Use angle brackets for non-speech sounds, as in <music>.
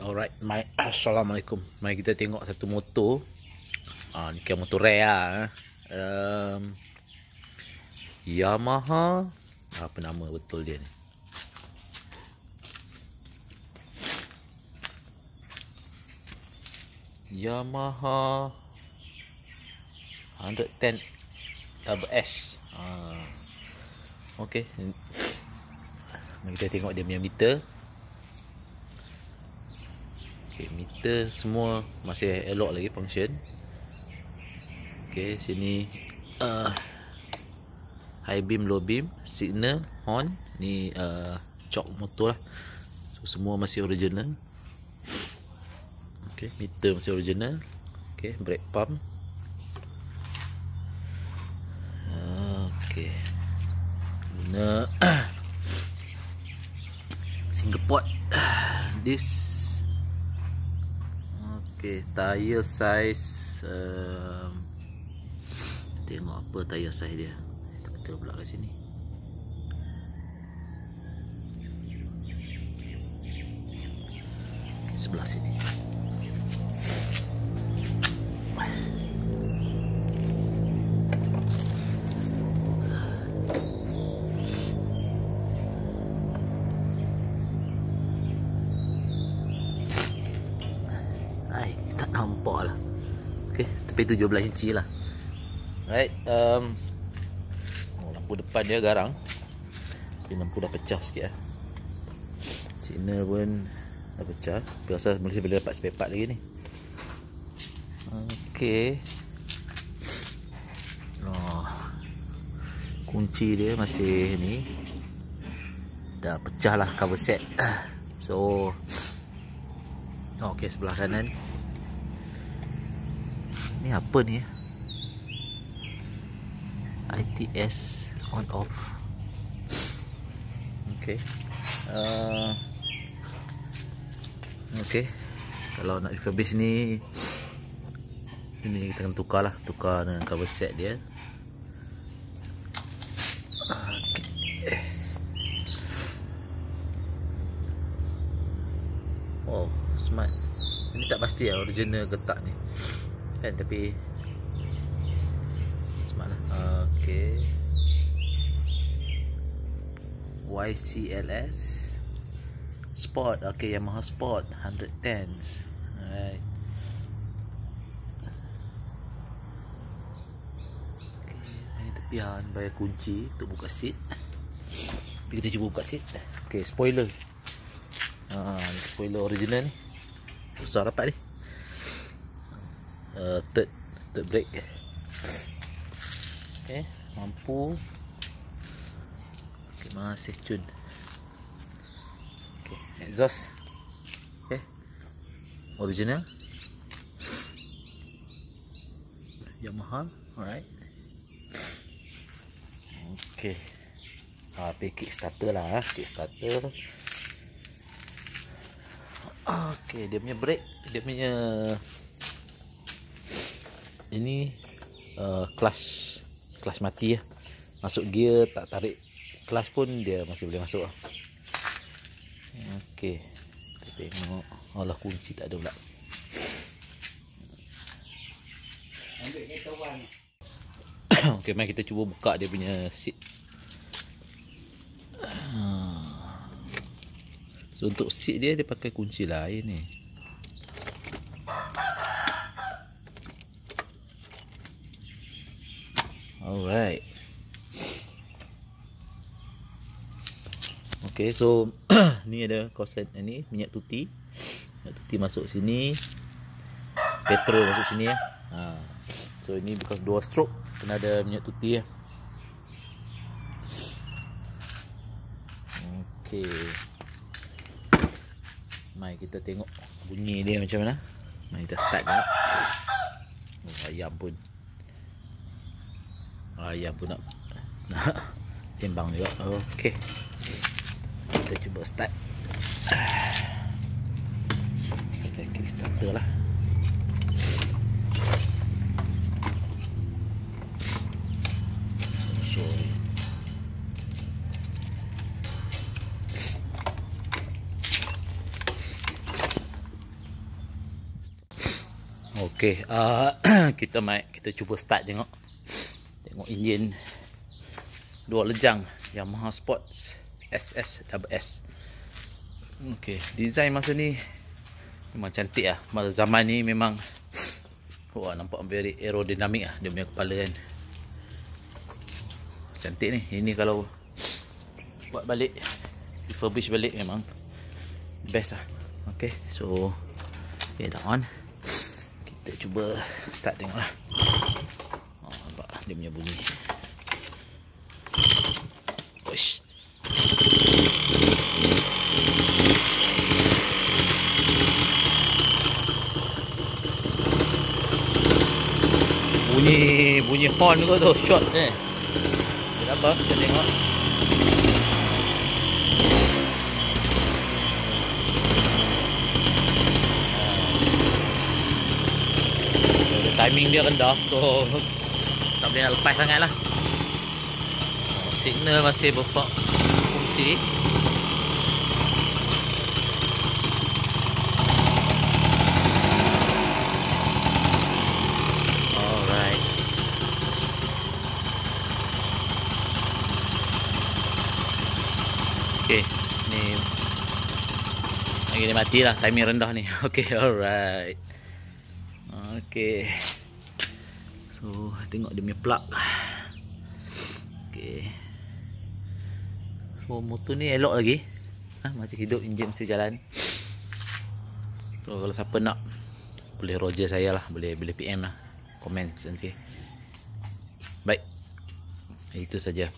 alright. My <coughs> assalamualaikum. Mari kita tengok satu motor. Ah, ni kan motor rare ah. eh. Um, Yamaha apa nama betul dia ni? Yamaha 110 double S. Ah. Okey. Mari kita tengok dia punya meter. Okay, meter semua masih elok lagi function. Okay, sini uh, high beam, low beam, signal, horn. Ni uh, cok motor lah. So, semua masih original. Okay, meter masih original. Okay, brake pump. Okay. Guna <coughs> single port. This Okay, tire size um, Tengok apa tire size dia. Tak kata pula kat sini. Sebelah sini Tapi 17 inci lah. Right, um, oh, lampu depan dia garang. Tapi lampu dah pecah sikit lah Signal pun dah pecah. Biasa Malaysia boleh dapat spare part lagi ni. Okay oh, Kunci dia masih ni. Dah pecah lah cover set. So Okay sebelah kanan Ni apa ni? ITS on off. Okay. Uh, Okay. Kalau nak refurbish ni Ini kita akan tukar lah. Tukar dengan cover set dia. Okay. Oh smart. Ini tak pasti lah original ke tak ni Kan tapi Smart lah. YCLS Sport. Okay Yamaha Sport. 110s Alright. Tepian Bayar kunci Untuk buka seat. Tapi kita cuba buka seat Okay spoiler. Ha, spoiler original ni. Besar dapat ni. Uh, third third brake. Okay, mampu. Okay, masih cun. Okay, exhaust. Okay. Original. Yamaha, alright. Okay. Ah, ha, kickstarter lah, kickstarter. Okey, dia punya brake, dia punya ini uh, clutch clutch mati ya. Masuk gear tak tarik clutch pun dia masih boleh masuk lah. Okey. Kita tengok. Alah kunci tak ada pula. <coughs> Okey, mari kita cuba buka dia punya seat. So untuk seat dia dia pakai kunci lain ni. Alright. Okay, so <clears throat> ni ada koset ni minyak tuti. Minyak tuti masuk sini. Petrol masuk sini ya. Ha. So ini because dua stroke kena ada minyak tuti ya. Okay. Mai kita tengok bunyi dia macam mana. Mai kita start dah. Oh, ayam pun. Ayam pun nak nak timbang juga. Okey. Kita cuba start. Kita kickstarter lah. So, Okey, uh, <clears throat> kita mai kita cuba start tengok. Tengok enjin dua lejang Yamaha Sports SS double S. Okey, design masa ni memang cantik ah. Masa zaman ni memang wah nampak very aerodynamic ah dia punya kepala kan. Cantik ni. Ini kalau buat balik refurbish balik memang best ah. Okey, so okay, dah on kita cuba start tengok lah dia punya bunyi. Uish. bunyi bunyi horn kau tu? Shot. Eh. Kenapa kita tengok. Timing dia rendah so <laughs> tak boleh lepas sangat lah signal masih berfungsi alright. Ok ni lagi ni mati lah timing rendah ni. <laughs> Ok alright. Okey. So, tengok dia punya plug. Okey. So, motor ni elok lagi. Ha, masih hidup, enjin masih jalan. So, kalau siapa nak boleh roger saya lah, boleh boleh PM lah. Comment nanti. Baik. Itu saja.